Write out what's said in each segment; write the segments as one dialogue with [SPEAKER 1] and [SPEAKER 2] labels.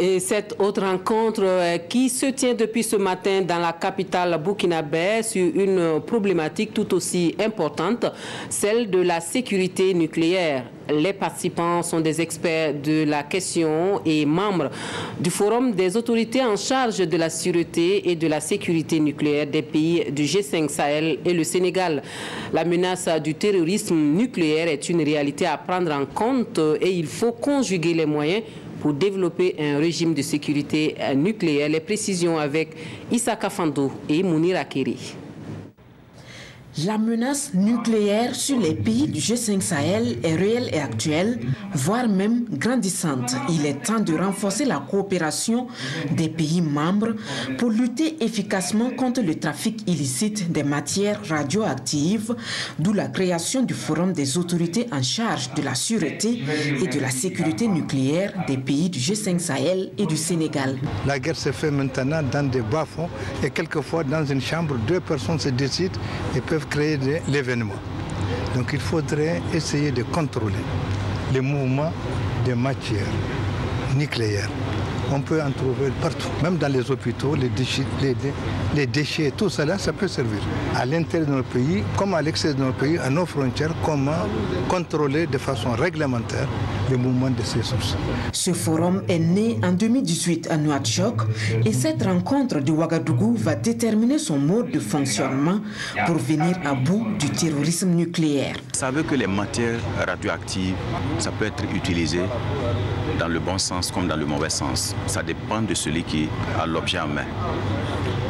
[SPEAKER 1] Et cette autre rencontre euh, qui se tient depuis ce matin dans la capitale burkinabé sur une problématique tout aussi importante, celle de la sécurité nucléaire. Les participants sont des experts de la question et membres du Forum des autorités en charge de la sûreté et de la sécurité nucléaire des pays du G5 Sahel et le Sénégal. La menace du terrorisme nucléaire est une réalité à prendre en compte et il faut conjuguer les moyens pour développer un régime de sécurité nucléaire. Les précisions avec Issa Kafando et Mounir Akeri.
[SPEAKER 2] La menace nucléaire sur les pays du G5 Sahel est réelle et actuelle, voire même grandissante. Il est temps de renforcer la coopération des pays membres pour lutter efficacement contre le trafic illicite des matières radioactives, d'où la création du Forum des autorités en charge de la sûreté et de la sécurité nucléaire des pays du G5 Sahel et du Sénégal.
[SPEAKER 3] La guerre se fait maintenant dans des bas-fonds et quelquefois dans une chambre, deux personnes se décident et peuvent créer l'événement. Donc il faudrait essayer de contrôler les mouvements des matières nucléaires. On peut en trouver partout, même dans les hôpitaux, les déchets, tout cela, ça peut servir. À l'intérieur de nos pays, comme à l'extérieur de nos pays, à nos frontières, comment contrôler de façon réglementaire les mouvements de ces sources.
[SPEAKER 2] Ce forum est né en 2018 à Nouakchott et cette rencontre de Ouagadougou va déterminer son mode de fonctionnement pour venir à bout du terrorisme nucléaire.
[SPEAKER 4] Vous savez que les matières radioactives, ça peut être utilisé dans le bon sens comme dans le mauvais sens. Ça dépend de celui qui a l'objet en main.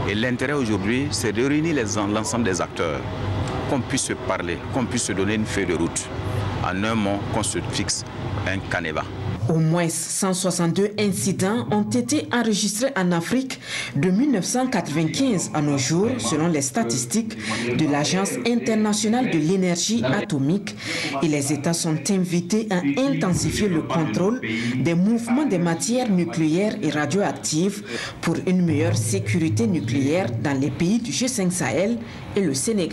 [SPEAKER 4] Et l'intérêt aujourd'hui, c'est de réunir l'ensemble des acteurs, qu'on puisse se parler, qu'on puisse se donner une feuille de route. En un mot, qu'on se fixe un canevas.
[SPEAKER 2] Au moins 162 incidents ont été enregistrés en Afrique de 1995 à nos jours, selon les statistiques de l'Agence internationale de l'énergie atomique. Et les États sont invités à intensifier le contrôle des mouvements des matières nucléaires et radioactives pour une meilleure sécurité nucléaire dans les pays du G5 Sahel et le Sénégal.